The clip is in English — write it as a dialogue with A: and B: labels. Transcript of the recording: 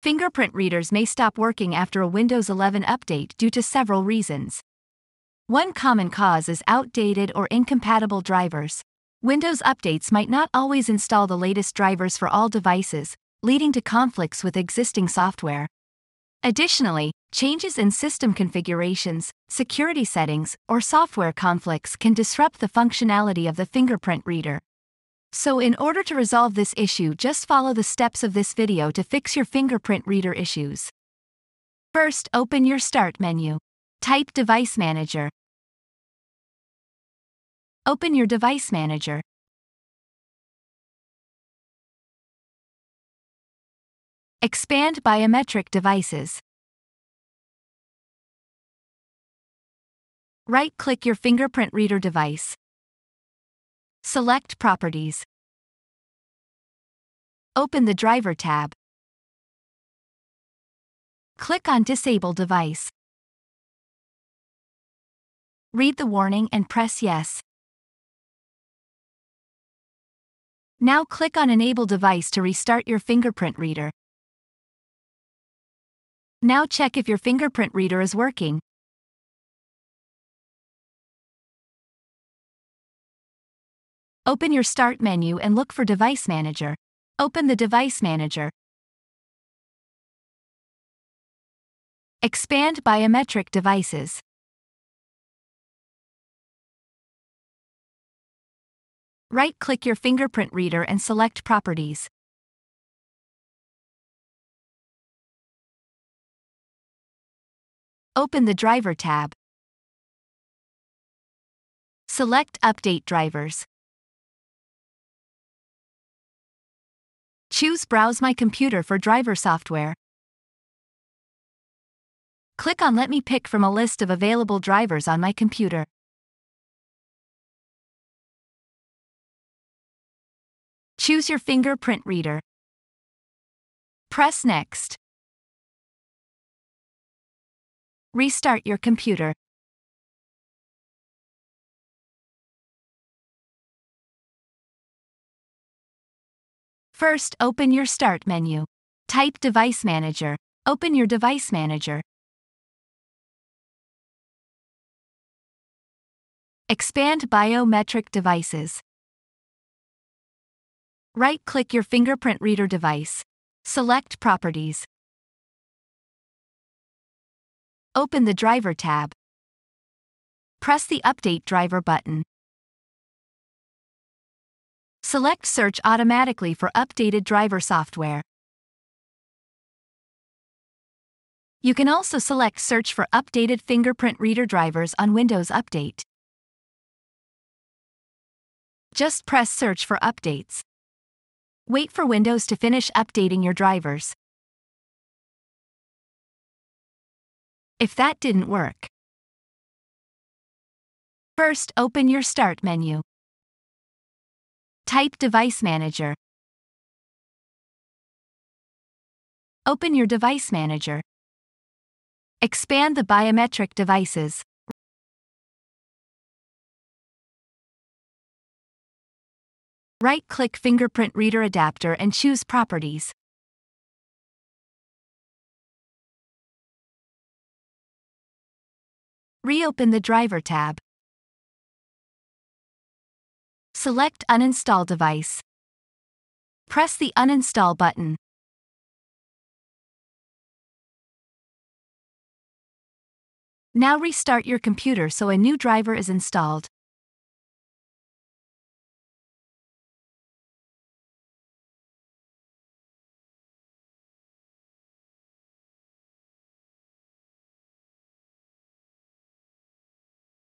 A: Fingerprint readers may stop working after a Windows 11 update due to several reasons. One common cause is outdated or incompatible drivers. Windows updates might not always install the latest drivers for all devices, leading to conflicts with existing software. Additionally, changes in system configurations, security settings, or software conflicts can disrupt the functionality of the fingerprint reader. So in order to resolve this issue just follow the steps of this video to fix your fingerprint reader issues. First open your Start menu. Type Device Manager. Open your Device Manager. Expand Biometric Devices. Right-click your fingerprint reader device. Select Properties. Open the Driver tab. Click on Disable Device. Read the warning and press Yes. Now click on Enable Device to restart your fingerprint reader. Now check if your fingerprint reader is working. Open your Start menu and look for Device Manager. Open the Device Manager. Expand Biometric Devices. Right-click your fingerprint reader and select Properties. Open the Driver tab. Select Update Drivers. Choose Browse My Computer for driver software. Click on Let me pick from a list of available drivers on my computer. Choose your fingerprint reader. Press Next. Restart your computer. First, open your Start menu. Type Device Manager. Open your Device Manager. Expand Biometric Devices. Right-click your fingerprint reader device. Select Properties. Open the Driver tab. Press the Update Driver button. Select Search automatically for updated driver software. You can also select Search for updated fingerprint reader drivers on Windows Update. Just press Search for updates. Wait for Windows to finish updating your drivers. If that didn't work, first open your Start menu. Type Device Manager. Open your Device Manager. Expand the biometric devices. Right-click Fingerprint Reader Adapter and choose Properties. Reopen the Driver tab. Select Uninstall device. Press the Uninstall button. Now restart your computer so a new driver is installed.